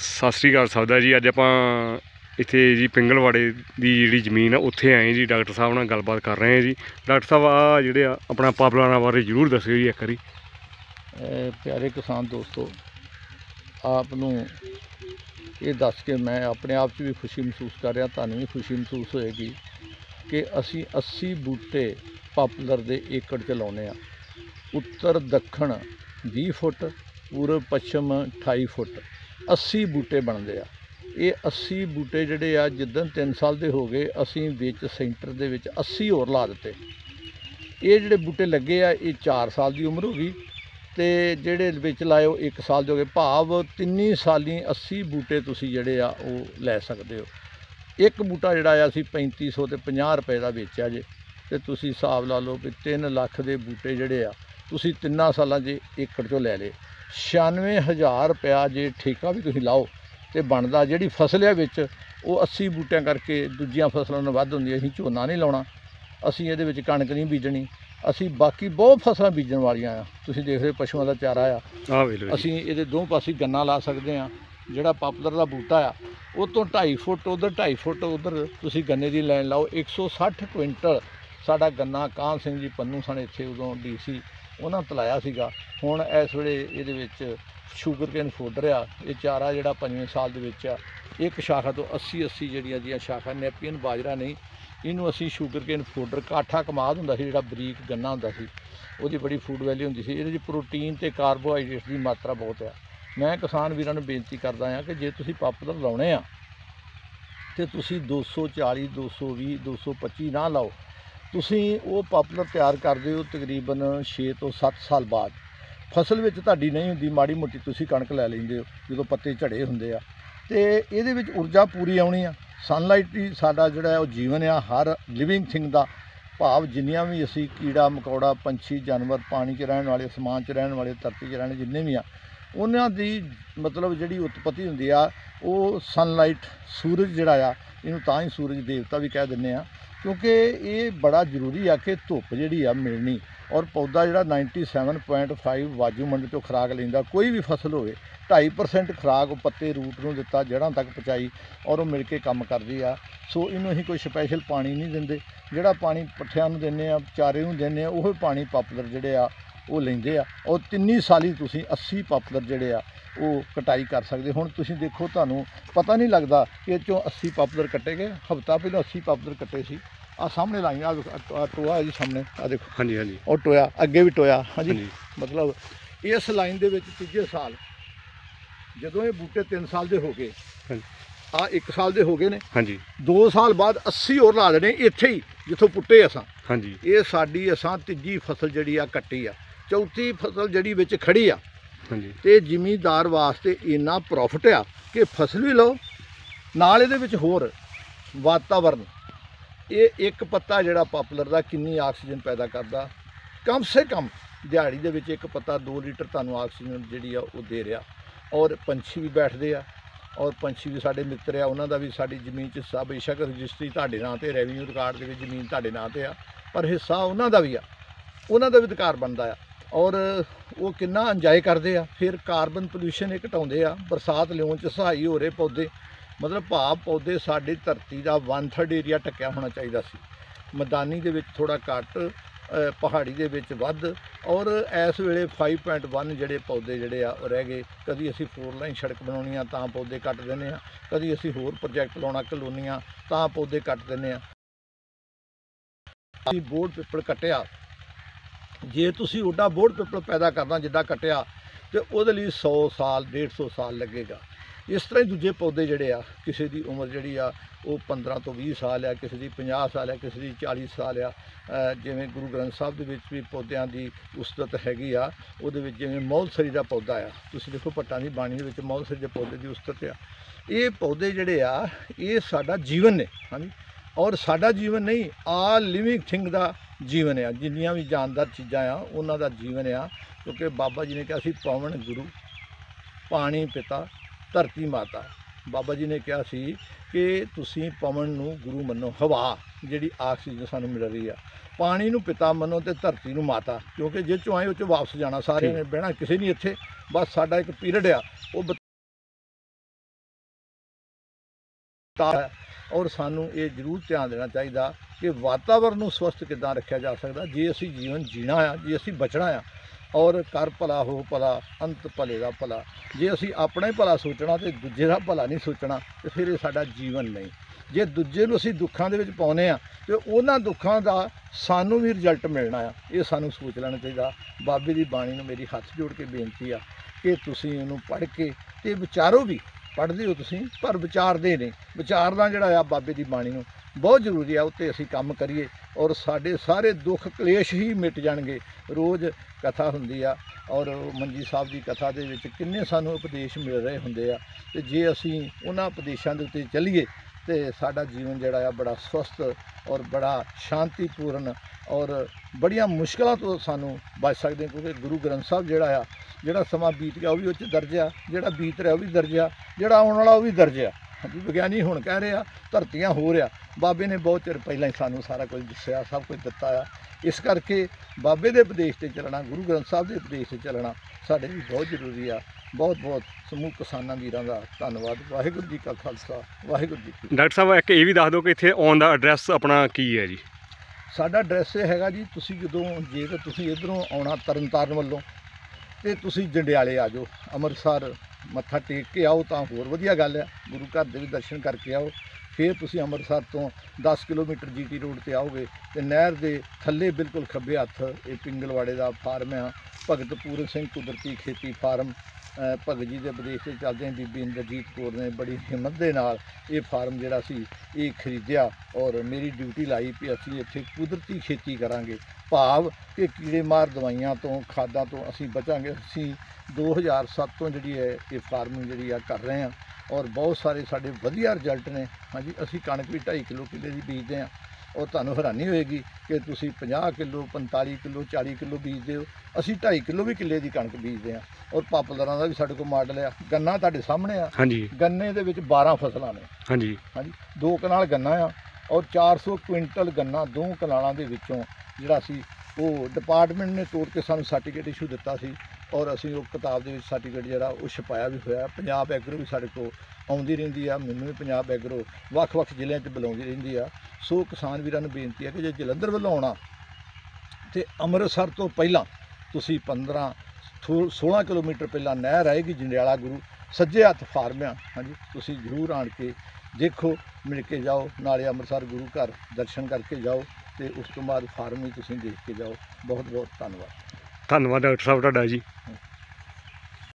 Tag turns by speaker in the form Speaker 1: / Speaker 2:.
Speaker 1: ਸਤਿ ਸ੍ਰੀ ਅਕਾਲ ਸਭ ਦਾ ਜੀ, ਅੱਜ ਆਪਾਂ ਇੱਥੇ ਜੀ ਪਿੰਗਲਵਾੜੇ ਦੀ ਜਿਹੜੀ ਜ਼ਮੀਨ ਆ, ਉੱਥੇ ਆਏ ਜੀ, ਡਾਕਟਰ ਸਾਹਿਬ ਨਾਲ ਗੱਲਬਾਤ ਕਰ ਰਹੇ ਹਾਂ ਜੀ। ਡਾਕਟਰ ਸਾਹਿਬ, ਆ ਜਿਹੜੇ ਆ, ਆਪਣਾ ਪਾਪਲਾਨਾ ਬਾਰੇ ਜ਼ਰੂਰ ਦੱਸਿਓ ਜੀ ਇੱਕ ਵਾਰੀ।
Speaker 2: ਪਿਆਰੇ ਕਿਸਾਨ ਦੋਸਤੋ, ਆਪ ਨੂੰ ਇਹ ਦੱਸ ਕੇ ਮੈਂ ਆਪਣੇ ਆਪ 'ਚ ਵੀ ਖੁਸ਼ੀ ਮਹਿਸੂਸ ਕਰ ਰਿਹਾ, ਤੁਹਾਨੂੰ ਵੀ ਖੁਸ਼ੀ ਮਹਿਸੂਸ ਹੋਏਗੀ ਕਿ ਅਸੀਂ 80 ਬੂਟੇ ਪਾਪੂਲਰ ਦੇ ਏਕੜ 'ਚ ਲਾਉਨੇ ਆ ਉੱਤਰ ਦੱਖਣ 20 ਫੁੱਟ ਪੂਰਬ ਪੱਛਮ 28 ਫੁੱਟ। 80 ਬੂਟੇ ਬਣਦੇ ਆ। ਇਹ 80 ਬੂਟੇ ਜਿਹੜੇ ਆ, ਜਿੱਦਣ 3 ਸਾਲ ਦੇ ਹੋ ਗਏ, ਅਸੀਂ ਵਿੱਚ ਸੈਂਟਰ ਦੇ ਵਿੱਚ 80 ਹੋਰ ਲਾ ਦਿੱਤੇ। ਇਹ ਜਿਹੜੇ ਬੂਟੇ ਲੱਗੇ ਆ, ਇਹ 4 ਸਾਲ ਦੀ ਉਮਰ ਹੋ ਗਈ ਤੇ ਜਿਹੜੇ ਵਿੱਚ ਲਾਇਓ 1 ਸਾਲ ਦੇ ਹੋ ਗਏ। ਭਾਵ ਤਿੰਨੀ ਸਾਲੀ 80 ਬੂਟੇ ਤੁਸੀਂ ਜਿਹੜੇ ਆ, ਉਹ ਲੈ ਸਕਦੇ ਹੋ। ਇੱਕ ਬੂਟਾ ਜਿਹੜਾ ਆ, ਅਸੀਂ 3500 ਤੇ 50 ਰੁਪਏ ਦਾ ਵੇਚਿਆ ਜੇ। ਤੇ ਤੁਸੀਂ ਹਿਸਾਬ ਲਾ ਲਓ ਵੀ 3 ਲੱਖ ਦੇ ਬੂਟੇ ਜਿਹੜੇ ਆ, ਤੁਸੀਂ ਤਿੰਨਾਂ ਸਾਲਾਂ 'ਚ ਏਕੜ ਚੋਂ ਲੈ ਲਏ। 96000 ਰੁਪਇਆ ਜੇ ਠੇਕਾ ਵੀ ਤੁਸੀਂ ਲਾਓ ਤੇ ਬਣਦਾ ਜਿਹੜੀ ਫਸਲ ਆ ਵਿੱਚ ਉਹ 80 ਬੂਟਿਆਂ ਕਰਕੇ ਦੂਜੀਆਂ ਫਸਲਾਂ ਨਾਲੋਂ ਵੱਧ ਹੁੰਦੀ ਹੈ ਅਸੀਂ ਝੋਨਾ ਨਹੀਂ ਲਾਉਣਾ। ਅਸੀਂ ਇਹਦੇ ਵਿੱਚ ਕਣਕ ਨਹੀਂ ਬੀਜਣੀ। ਅਸੀਂ ਬਾਕੀ ਬਹੁਤ ਫਸਲਾਂ ਬੀਜਣ ਵਾਲੀਆਂ ਆ। ਤੁਸੀਂ ਦੇਖ ਰਹੇ ਹੋ ਪਸ਼ੂਆਂ ਦਾ ਚਾਰਾ ਆ। ਅਸੀਂ ਇਹਦੇ ਦੋ ਪਾਸੇ ਗੰਨਾ ਲਾ ਸਕਦੇ ਆ ਜਿਹੜਾ ਪਾਪੂਲਰ ਦਾ ਬੂਟਾ ਆ। ਉਹ ਤੋਂ 2.5 ਫੁੱਟ ਉਧਰ 2.5 ਫੁੱਟ ਉਧਰ ਤੁਸੀਂ ਗੰਨੇ ਦੀ ਲਾਈਨ ਲਾਓ। 160 ਕੁਇੰਟਲ ਸਾਡਾ ਗੰਨਾ। ਕਾਹਨ ਸਿੰਘ ਜੀ ਪੰਨੂ ਸਣ ਇੱਥੇ ਉਦੋਂ ਡੀਸੀ ਉਹਨਾਂ ਤਲਾਇਆ ਸੀਗਾ। ਹੁਣ ਇਸ ਵੇਲੇ ਇਹਦੇ ਵਿੱਚ ਸ਼ੂਗਰਕੇਨ ਫੋਡਰ ਆ ਇਹ ਚਾਰਾ ਜਿਹੜਾ ਪੰਜਵੇਂ ਸਾਲ ਦੇ ਵਿੱਚ ਆ ਇੱਕ ਸ਼ਾਖਾ ਤੋਂ 80 80 ਜਿਹੜੀਆਂ ਜੀਆਂ ਸ਼ਾਖਾ ਨੈਪੀਅਨ ਬਾਜਰਾ ਨਹੀਂ। ਇਹਨੂੰ ਅਸੀਂ ਸ਼ੂਗਰਕੇਨ ਫੋਡਰ ਕਾਠਾ ਕਮਾਦ ਹੁੰਦਾ ਸੀ, ਜਿਹੜਾ ਬਰੀਕ ਗੰਨਾ ਹੁੰਦਾ ਸੀ, ਉਹਦੀ ਬੜੀ ਫੂਡ ਵੈਲਿਊ ਹੁੰਦੀ ਸੀ। ਇਹਦੇ 'ਚ ਪ੍ਰੋਟੀਨ ਤੇ ਕਾਰਬੋਹਾਈਡਰੇਟ ਦੀ ਮਾਤਰਾ ਬਹੁਤ ਆ। ਮੈਂ ਕਿਸਾਨ ਵੀਰਾਂ ਨੂੰ ਬੇਨਤੀ ਕਰਦਾ ਹਾਂ ਕਿ ਜੇ ਤੁਸੀਂ ਪਾਪੂਲਰ ਲਾਉਣੇ ਆ, ਤੇ ਤੁਸੀਂ 240 220 225 ਨਾ ਲਾਓ। ਤੁਸੀਂ ਉਹ ਪਾਪੂਲਰ ਤਿਆਰ ਕਰਦੇ ਹੋ ਤਕਰੀਬਨ 6 ਤੋਂ 7 ਸਾਲ ਬਾਅਦ। ਫਸਲ ਵਿੱਚ ਤੁਹਾਡੀ ਨਹੀਂ ਹੁੰਦੀ, ਮਾੜੀ ਮੋਟੀ ਤੁਸੀਂ ਕਣਕ ਲੈ ਲੈਂਦੇ ਹੋ, ਜਦੋਂ ਪੱਤੇ ਝੜੇ ਹੁੰਦੇ ਆ। ਤੇ ਇਹਦੇ ਵਿੱਚ ਊਰਜਾ ਪੂਰੀ ਆਉਣੀ ਆ। ਸਨਲਾਈਟ ਹੀ ਸਾਡਾ ਜਿਹੜਾ ਉਹ ਜੀਵਨ ਆ, ਹਰ ਲਿਵਿੰਗ ਥਿੰਗ ਦਾ ਭਾਵ ਜਿੰਨੀਆਂ ਵੀ ਅਸੀਂ ਕੀੜਾ, ਮਕੌੜਾ, ਪੰਛੀ, ਜਾਨਵਰ, ਪਾਣੀ 'ਚ ਰਹਿਣ ਵਾਲੇ, ਸਮਾਨ 'ਚ ਰਹਿਣ ਵਾਲੇ, ਧਰਤੀ 'ਚ ਰਹਿਣ ਜਿੰਨੇ ਵੀ ਆ, ਉਹਨਾਂ ਦੀ ਮਤਲਬ ਜਿਹੜੀ ਉਤਪਤੀ ਹੁੰਦੀ ਆ, ਉਹ ਸਨਲਾਈਟ ਸੂਰਜ ਜਿਹੜਾ ਆ, ਇਹਨੂੰ ਤਾਂ ਹੀ ਸੂਰਜ ਦੇਵਤਾ ਵੀ ਕਹਿ ਦਿੰਦੇ ਆ। ਕਿਉਂਕਿ ਇਹ ਬੜਾ ਜ਼ਰੂਰੀ ਆ ਕਿ ਧੁੱਪ ਜਿਹੜੀ ਆ ਮਿਲਣੀ ਔਰ ਪੌਦਾ ਜਿਹੜਾ 97.5 ਵਾਯੂਮੰਡਲ ਤੋਂ ਖੁਰਾਕ ਲੈਂਦਾ, ਕੋਈ ਵੀ ਫਸਲ ਹੋਵੇ 2.5% ਖੁਰਾਕ ਪੱਤੇ ਰੂਟ ਨੂੰ ਦਿੱਤਾ, ਜੜ੍ਹਾਂ ਤੱਕ ਪਹੁੰਚਾਈ ਔਰ ਉਹ ਮਿਲ ਕੇ ਕੰਮ ਕਰਦੀ ਆ। ਸੋ ਇਹਨੂੰ ਅਸੀਂ ਕੋਈ ਸਪੈਸ਼ਲ ਪਾਣੀ ਨਹੀਂ ਦਿੰਦੇ। ਜਿਹੜਾ ਪਾਣੀ ਪੱਠਿਆਂ ਨੂੰ ਦਿੰਦੇ ਆ, ਚਾਰੇ ਨੂੰ ਦਿੰਦੇ ਆ, ਉਹ ਪਾਣੀ ਪਾਪੂਲਰ ਜਿਹੜੇ ਆ ਉਹ ਲੈਂਦੇ ਆ। ਔਰ ਤਿੰਨੀ ਸਾਲੀ ਤੁਸੀਂ 80 ਪਾਪੂਲਰ ਜਿਹੜੇ ਆ ਉਹ ਕਟਾਈ ਕਰ ਸਕਦੇ। ਹੁਣ ਤੁਸੀਂ ਦੇਖੋ ਤੁਹਾਨੂੰ ਪਤਾ ਨਹੀਂ ਲੱਗਦਾ ਕਿ ਇਹ ਚੋਂ 80 ਪਾਪੂਲਰ ਕੱਟੇ ਗਏ। ਹਫਤਾ ਪਹਿਲਾਂ 80 ਪਾਪੂਲਰ ਕੱਟੇ ਸੀ। ਆ ਸਾਹਮਣੇ ਲਾਈਆਂ ਆ ਟੋਆ ਜੀ ਸਾਹਮਣੇ ਆ ਦੇਖੋ।
Speaker 1: ਹਾਂਜੀ ਹਾਂਜੀ।
Speaker 2: ਉਹ ਟੋਇਆ ਅੱਗੇ ਵੀ ਟੋਇਆ ਹਾਂਜੀ। ਮਤਲਬ ਇਸ ਲਾਈਨ ਦੇ ਵਿੱਚ ਤੀਜੇ ਸਾਲ ਜਦੋਂ ਇਹ ਬੂਟੇ 3 ਸਾਲ ਦੇ ਹੋ ਗਏ
Speaker 1: ਹਾਂਜੀ।
Speaker 2: ਆ 1 ਸਾਲ ਦੇ ਹੋ ਗਏ ਨੇ।
Speaker 1: ਹਾਂਜੀ।
Speaker 2: 2 ਸਾਲ ਬਾਅਦ 80 ਹੋਰ ਲਾ ਦੇਣੇ ਇੱਥੇ ਹੀ ਜਿੱਥੋਂ ਪੁੱਟੇ ਅਸਾਂ
Speaker 1: ਹਾਂਜੀ।
Speaker 2: ਇਹ ਸਾਡੀ ਅਸਾਂ ਤੀਜੀ ਫਸਲ ਜਿਹੜੀ ਆ ਕੱਟੀ ਆ। ਚੌਥੀ ਫਸਲ ਜਿਹੜੀ ਵਿੱਚ ਖੜੀ ਆ
Speaker 1: ਹਾਂਜੀ।
Speaker 2: ਤੇ ਜ਼ਿਮੀਂਦਾਰ ਵਾਸਤੇ ਇੰਨਾ ਪ੍ਰੋਫਿਟ ਆ ਕਿ ਫਸਲ ਵੀ ਲਓ ਨਾਲ ਇਹਦੇ ਵਿੱਚ ਹੋਰ ਵਾਤਾਵਰਨ। ਇਹ ਇੱਕ ਪੱਤਾ ਜਿਹੜਾ ਪਾਪੂਲਰ ਦਾ ਕਿੰਨੀ ਆਕਸੀਜਨ ਪੈਦਾ ਕਰਦਾ ਕਮ ਸੇ ਕਮ ਦਿਹਾੜੀ ਦੇ ਵਿੱਚ ਇੱਕ ਪੱਤਾ 2 ਲੀਟਰ ਤੁਹਾਨੂੰ ਆਕਸੀਜਨ ਜਿਹੜੀ ਆ ਉਹ ਦੇ ਰਿਹਾ। ਔਰ ਪੰਛੀ ਵੀ ਬੈਠਦੇ ਆ ਔਰ ਪੰਛੀ ਵੀ ਸਾਡੇ ਮਿੱਤਰ ਆ ਉਹਨਾਂ ਦਾ ਵੀ ਸਾਡੀ ਜ਼ਮੀਨ 'ਚ ਹਿੱਸਾ ਬੇਸ਼ੱਕ ਰਜਿਸਟਰੀ ਤੁਹਾਡੇ ਨਾਂ ਤੇ ਰੈਵਨਿਊ ਰਿਕਾਰਡ ਦੇ ਵਿੱਚ ਜ਼ਮੀਨ ਤੁਹਾਡੇ ਨਾਂ ਤੇ ਆ ਪਰ ਹਿੱਸਾ ਉਹਨਾਂ ਦਾ ਵੀ ਆ। ਉਹਨਾਂ ਦਾ ਵੀ ਅਧਿਕਾਰ ਬਣਦਾ ਆ। ਔਰ ਉਹ ਕਿੰਨਾ ਇੰਜੋਏ ਕਰਦੇ ਆ, ਫਿਰ ਕਾਰਬਨ ਪੋਲਿਊਸ਼ਨ ਇਹ ਘਟਾਉਂਦੇ ਆ, ਬਰਸਾਤ ਲਿਆਉਣ ਚ ਸਹਾਈ ਹੋ ਰਹੇ ਪੌਦੇ, ਮਤਲਬ ਭਾਵ ਪੌਦੇ ਸਾਡੀ ਧਰਤੀ ਦਾ 1/3 ਏਰੀਆ ਟੱਕਿਆ ਹੋਣਾ ਚਾਹੀਦਾ ਸੀ। ਮੈਦਾਨੀ ਦੇ ਵਿੱਚ ਥੋੜਾ ਘੱਟ ਪਹਾੜੀ ਦੇ ਵਿੱਚ ਵੱਧ, ਔਰ ਇਸ ਵੇਲੇ 5.1 ਜਿਹੜੇ ਪੌਦੇ ਜਿਹੜੇ ਆ, ਉਹ ਰਹਿ ਗਏ। ਕਦੀ ਅਸੀਂ ਫੋਰ ਲਾਈਨ ਸੜਕ ਬਣਾਉਣੀ ਆ, ਤਾਂ ਪੌਦੇ ਕੱਟ ਦਿੰਦੇ ਆ। ਕਦੀ ਅਸੀਂ ਹੋਰ ਪ੍ਰੋਜੈਕਟ ਲਾਉਣਾ, ਕਲੋਨੀਆਂ, ਤਾਂ ਪੌਦੇ ਕੱਟ ਦਿੰਦੇ ਆ। ਅਸੀਂ ਬੋਰਡ ਪੇਪਰ ਕੱਟਿਆ ਜੇ ਤੁਸੀਂ ਓਡਾ ਬੋਰਡ ਪਿੱਪਲ ਪੈਦਾ ਕਰਨਾ ਜਿੱਦਾਂ ਕੱਟਿਆ, ਤੇ ਉਹਦੇ ਲਈ 100 ਸਾਲ 150 ਸਾਲ ਲੱਗੇਗਾ। ਇਸ ਤਰ੍ਹਾਂ ਹੀ ਦੂਜੇ ਪੌਦੇ ਜਿਹੜੇ ਆ, ਕਿਸੇ ਦੀ ਉਮਰ ਜਿਹੜੀ ਆ, ਉਹ 15 ਤੋਂ 20 ਸਾਲ ਆ, ਕਿਸੇ ਦੀ 50 ਸਾਲ ਆ, ਕਿਸੇ ਦੀ 40 ਸਾਲ ਆ। ਜਿਵੇਂ ਗੁਰੂ ਗ੍ਰੰਥ ਸਾਹਿਬ ਦੇ ਵਿੱਚ ਵੀ ਪੌਦਿਆਂ ਦੀ ਉਸਤਤ ਹੈਗੀ ਆ, ਉਹਦੇ ਵਿੱਚ ਜਿਵੇਂ ਮੌਲਸਰੀ ਦਾ ਪੌਦਾ ਆ। ਤੁਸੀਂ ਦੇਖੋ ਪੱਟਾਂ ਦੀ ਬਾਣੀ ਦੇ ਵਿੱਚ ਮੌਲਸਰੀ ਦੇ ਪੌਦੇ ਦੀ ਉਸਤਤ ਆ। ਇਹ ਪੌਦੇ ਜਿਹੜੇ ਆ, ਇਹ ਸਾਡਾ ਜੀਵਨ ਨੇ, ਹਾਂਜੀ। ਔਰ ਸਾਡਾ ਜੀਵਨ ਨਹੀਂ ਆ ਲਿਵਿੰਗ ਥਿੰਗ ਦਾ ਜੀਵਨ ਆ। ਜਿੰਨੀਆਂ ਵੀ ਜਾਨਦਾਰ ਚੀਜ਼ਾਂ ਆ ਉਹਨਾਂ ਦਾ ਜੀਵਨ ਆ। ਕਿਉਂਕਿ ਬਾਬਾ ਜੀ ਨੇ ਕਿਹਾ ਸੀ ਪਵਨ ਗੁਰੂ ਪਾਣੀ ਪਿਤਾ ਧਰਤੀ ਮਾਤਾ। ਬਾਬਾ ਜੀ ਨੇ ਕਿਹਾ ਸੀ ਕਿ ਤੁਸੀਂ ਪਵਨ ਨੂੰ ਗੁਰੂ ਮੰਨੋ ਹਵਾ ਜਿਹੜੀ ਆਕਸੀਜਨ ਸਾਨੂੰ ਮਿਲ ਰਹੀ ਆ। ਪਾਣੀ ਨੂੰ ਪਿਤਾ ਮੰਨੋ ਤੇ ਧਰਤੀ ਨੂੰ ਮਾਤਾ ਕਿਉਂਕਿ ਜੇ ਚੋਂ ਆਏ ਉਹ ਚੋਂ ਵਾਪਸ ਜਾਣਾ। ਸਾਰਿਆਂ ਨੇ ਬਹਿਣਾ ਕਿਸੇ ਨਹੀਂ ਇੱਥੇ। ਬਸ ਸਾਡਾ ਇੱਕ ਪੀਰੀਅਡ ਆ। ਉਹ ਔਰ ਸਾਨੂੰ ਇਹ ਜ਼ਰੂਰ ਧਿਆਨ ਦੇਣਾ ਚਾਹੀਦਾ ਕਿ ਵਾਤਾਵਰਨ ਨੂੰ ਸਵਸਥ ਕਿੱਦਾਂ ਰੱਖਿਆ ਜਾ ਸਕਦਾ, ਜੇ ਅਸੀਂ ਜੀਵਨ ਜੀਣਾ ਆ, ਜੇ ਅਸੀਂ ਬਚਣਾ ਆ, ਔਰ ਕਰ ਭਲਾ ਹੋ ਭਲਾ, ਅੰਤ ਭਲੇ ਦਾ ਭਲਾ। ਜੇ ਅਸੀਂ ਆਪਣਾ ਹੀ ਭਲਾ ਸੋਚਣਾ ਤੇ ਦੂਜੇ ਦਾ ਭਲਾ ਨਹੀਂ ਸੋਚਣਾ, ਤੇ ਫਿਰ ਇਹ ਸਾਡਾ ਜੀਵਨ ਨਹੀਂ। ਜੇ ਦੂਜੇ ਨੂੰ ਅਸੀਂ ਦੁੱਖਾਂ ਦੇ ਵਿੱਚ ਪਾਉਨੇ ਆ, ਤੇ ਉਹਨਾਂ ਦੁੱਖਾਂ ਦਾ ਸਾਨੂੰ ਵੀ ਰਿਜ਼ਲਟ ਮਿਲਣਾ ਆ। ਇਹ ਸਾਨੂੰ ਸੋਚ ਲੈਣਾ ਚਾਹੀਦਾ। ਬਾਬੇ ਦੀ ਬਾਣੀ ਨੂੰ ਮੇਰੀ ਹੱਥ ਜੋੜ ਕੇ ਬੇਨਤੀ ਆ ਕਿ ਤੁਸੀਂ ਉਹਨੂੰ ਪੜ੍ਹ ਕੇ ਤੇ ਵਿਚਾਰੋ ਵੀ ਪੜ੍ਹਦੇ ਹੋ ਤੁਸੀਂ? ਪਰ ਵਿਚਾਰਦੇ ਨਹੀਂ ਵਿਚਾਰਨਾ ਜਿਹੜਾ ਆ ਬਾਬੇ ਦੀ ਬਾਣੀ ਨੂੰ ਬਹੁਤ ਜ਼ਰੂਰੀ ਆ, ਉੱਤੇ ਅਸੀਂ ਕੰਮ ਕਰੀਏ। ਔਰ ਸਾਡੇ ਸਾਰੇ ਦੁੱਖ ਕਲੇਸ਼ ਹੀ ਮਿਟ ਜਾਣਗੇ। ਰੋਜ਼ ਕਥਾ ਹੁੰਦੀ ਆ ਔਰ ਮੰਜੀ ਸਾਹਿਬ ਦੀ ਕਥਾ ਦੇ ਵਿੱਚ ਕਿੰਨੇ ਸਾਨੂੰ ਉਪਦੇਸ਼ ਮਿਲ ਰਹੇ ਹੁੰਦੇ ਆ। ਤੇ ਜੇ ਅਸੀਂ ਉਹਨਾਂ ਉਪਦੇਸ਼ਾਂ ਦੇ ਉੱਤੇ ਚੱਲੀਏ ਤੇ ਸਾਡਾ ਜੀਵਨ ਜਿਹੜਾ ਆ ਬੜਾ ਸਵਸਥ ਔਰ ਬੜਾ ਸ਼ਾਂਤੀਪੂਰਨ ਔਰ ਬੜੀਆਂ ਮੁਸ਼ਕਲਾਂ ਤੋਂ ਸਾਨੂੰ ਬਚ ਸਕਦੇ ਕਿਉਂਕਿ ਗੁਰੂ ਗ੍ਰੰਥ ਸਾਹਿਬ ਜਿਹੜਾ ਆ, ਜਿਹੜਾ ਸਮਾਂ ਬੀਤ ਗਿਆ ਉਹ ਵੀ ਉਹ 'ਚ ਦਰਜ ਆ ਜਿਹੜਾ ਬੀਤ ਰਿਹਾ ਉਹ ਵੀ ਦਰਜ ਆ ਜਿਹੜਾ ਆਉਣ ਵਾਲਾ ਉਹ ਵੀ ਦਰਜ। ਆ ਵਿਗਿਆਨੀ ਹੁਣ ਕਹਿ ਰਹੇ ਆ ਧਰਤੀਆਂ ਹੋ ਰਿਹਾ। ਬਾਬੇ ਨੇ ਬਹੁਤ ਚਿਰ ਪਹਿਲਾਂ ਹੀ ਸਾਨੂੰ ਸਾਰਾ ਕੁਝ ਦੱਸਿਆ ਸਭ ਕੁਝ ਦਿੱਤਾ ਆ। ਇਸ ਕਰਕੇ ਬਾਬੇ ਦੇ ਉਪਦੇਸ਼ ਤੇ ਚੱਲਣਾ ਗੁਰੂ ਗ੍ਰੰਥ ਸਾਹਿਬ ਦੇ ਉਪਦੇਸ਼ ਤੇ ਚੱਲਣਾ ਸਾਡੇ ਲਈ ਬਹੁਤ ਜ਼ਰੂਰੀ ਆ। ਬਹੁਤ ਬਹੁਤ ਸਮੂਹ ਕਿਸਾਨਾਂ ਵੀਰਾਂ ਦਾ ਧੰਨਵਾਦ। ਵਾਹਿਗੁਰੂ ਜੀ ਕਾ ਖਾਲਸਾ ਵਾਹਿਗੁਰੂ ਜੀ ਕੀ
Speaker 1: ਡਾਕਟਰ ਸਾਹਿਬ ਇੱਕ ਇਹ ਵੀ ਦੱਸ ਦਿਓ ਕਿ ਇੱਥੇ ਆਉਣ ਦਾ ਐਡਰੈਸ ਆਪਣਾ ਕੀ ਹੈ ਜੀ?
Speaker 2: ਸਾਡਾ ਐਡਰੈਸ ਇਹ ਹੈਗਾ ਜੀ ਤੁਸੀਂ ਜਦੋਂ ਜੇਕਰ ਤੁਸੀਂ ਇਧਰੋਂ ਆਉਣਾ ਤਰਨਤਾਰਨ ਵੱਲੋਂ ਤੇ ਤੁਸੀਂ ਜੰਡਿਆਲੇ ਆ ਜਾਓ ਅੰਮ੍ਰਿਤਸਰ ਮੱਥਾ ਟੇਕ ਕੇ ਆਓ ਤਾਂ ਹੋਰ ਵਧੀਆ ਗੱਲ ਹੈ। ਗੁਰੂ ਘਰ ਦੇ ਵੀ ਦਰਸ਼ਨ ਕਰਕੇ ਆਓ। ਫਿਰ ਤੁਸੀਂ ਅੰਮ੍ਰਿਤਸਰ ਤੋਂ 10 ਕਿਲੋਮੀਟਰ ਜੀਟੀ ਰੋਡ ਤੇ ਆਓਗੇ ਤੇ ਨਹਿਰ ਦੇ ਥੱਲੇ ਬਿਲਕੁਲ ਖੱਬੇ ਹੱਥ ਇਹ ਪਿੰਗਲਵਾੜੇ ਦਾ ਫਾਰਮ ਆ ਭਗਤ ਪੂਰਨ ਸਿੰਘ ਕੁਦਰਤੀ ਖੇਤੀ ਫਾਰਮ ਭਗਤ ਜੀ ਦੇ ਵਿਦੇਸ਼ ਤੇ ਚੱਲਦੇ ਹਾਂ। ਬੀਬੀ ਇੰਦਰਜੀਤ ਕੌਰ ਨੇ ਬੜੀ ਹਿੰਮਤ ਦੇ ਨਾਲ ਇਹ ਫਾਰਮ ਜਿਹੜਾ ਸੀ, ਇਹ ਖਰੀਦਿਆ ਔਰ ਮੇਰੀ ਡਿਊਟੀ ਲਾਈ ਵੀ ਅਸੀਂ ਇੱਥੇ ਕੁਦਰਤੀ ਖੇਤੀ ਕਰਾਂਗੇ। ਭਾਵ ਕਿ ਕੀੜੇ ਮਾਰ ਦਵਾਈਆਂ ਤੋਂ, ਖਾਦਾਂ ਤੋਂ ਅਸੀਂ ਬਚਾਂਗੇ। ਅਸੀਂ 2007 ਤੋਂ ਜਿਹੜੀ ਹੈ, ਇਹ ਫਾਰਮਿੰਗ ਜਿਹੜੀ ਆ ਕਰ ਰਹੇ ਹਾਂ ਔਰ ਬਹੁਤ ਸਾਰੇ ਸਾਡੇ ਵਧੀਆ ਰਿਜ਼ਲਟ ਨੇ। ਹਾਂਜੀ, ਅਸੀਂ ਕਣਕ ਵੀ 2.5 ਕਿਲੋ ਕਿੱਲੇ ਦੀ ਬੀਜਦੇ ਹਾਂ। ਔਰ ਤੁਹਾਨੂੰ ਹੈਰਾਨੀ ਹੋਏਗੀ ਕਿ ਤੁਸੀਂ 50 ਕਿਲੋ 45 ਕਿਲੋ 40 ਕਿਲੋ ਬੀਜਦੇ ਹੋ। ਅਸੀਂ 2.5 ਕਿਲੋ ਵੀ ਕਿੱਲੇ ਦੀ ਕਣਕ ਬੀਜਦੇ ਹਾਂ। ਔਰ ਪਾਪੂਲਰਾਂ ਦਾ ਵੀ ਸਾਡੇ ਕੋਲ ਮਾਡਲ ਆ। ਗੰਨਾ ਤੁਹਾਡੇ ਸਾਹਮਣੇ ਆ।
Speaker 1: ਹਾਂਜੀ।
Speaker 2: ਗੰਨੇ ਦੇ ਵਿੱਚ 12 ਫਸਲਾਂ ਨੇ।
Speaker 1: ਹਾਂਜੀ।
Speaker 2: ਹਾਂਜੀ। ਦੋ ਕਨਾਲ ਗੰਨਾ ਆ ਔਰ 400 ਕੁਇੰਟਲ ਗੰਨਾ ਦੋ ਕਨਾਲਾਂ ਦੇ ਵਿੱਚੋਂ ਜਿਹੜਾ ਸੀ ਉਹ ਡਿਪਾਰਟਮੈਂਟ ਨੇ ਤੋੜ ਕੇ ਸਾਨੂੰ ਸਰਟੀਫਿਕੇਟ ਇਸ਼ੂ ਦਿੱਤਾ ਸੀ। ਔਰ ਅਸੀਂ ਉਹ ਕਿਤਾਬ ਦੇ ਵਿੱਚ ਸਰਟੀਫਿਕੇਟ ਜਿਹੜਾ ਉਹ ਛਪਾਇਆ ਵੀ ਹੋਇਆ। ਪੰਜਾਬ ਐਗਰੋ ਵੀ ਸਾਡੇ ਕੋਲ ਆਉਂਦੀ ਰਹਿੰਦੀ ਆ, ਮੈਨੂੰ ਵੀ ਪੰਜਾਬ ਐਗਰੋ ਵੱਖ-ਵੱਖ ਜ਼ਿਲ੍ਹਿਆਂ 'ਚ ਬੁਲਾਉਂਦੀ ਰਹਿੰਦੀ ਆ। ਸੋ ਕਿਸਾਨ ਵੀਰਾਂ ਨੂੰ ਬੇਨਤੀ ਹੈ ਕਿ ਜੇ ਜਲੰਧਰ ਵੱਲੋਂ ਆਉਣਾ ਤੇ ਅੰਮ੍ਰਿਤਸਰ ਤੋਂ ਪਹਿਲਾਂ ਤੁਸੀਂ 15 ਥੋ- 16 ਕਿਲੋਮੀਟਰ ਪਹਿਲਾਂ ਨਹਿਰ ਆਏਗੀ, ਜੰਡਿਆਲਾ ਗੁਰੂ ਸੱਜੇ ਹੱਥ ਫਾਰਮ ਆ ਹਾਂਜੀ, ਤੁਸੀਂ ਜ਼ਰੂਰ ਆਣ ਕੇ ਦੇਖੋ, ਮਿਲ ਕੇ ਜਾਓ, ਨਾਲੇ ਅੰਮ੍ਰਿਤਸਰ ਗੁਰੂ ਘਰ ਦਰਸ਼ਨ ਕਰਕੇ ਜਾਓ ਤੇ ਉਸ ਤੋਂ ਬਾਅਦ ਫਾਰਮ ਵੀ ਤੁਸੀਂ ਦੇਖ ਕੇ ਜਾਓ। ਬਹੁਤ ਬਹੁਤ ਧੰਨਵਾਦ।
Speaker 1: ਧੰਨਵਾਦ ਡਾਕਟਰ ਸਾਹਿਬ ਤੁਹਾਡਾ ਜੀ।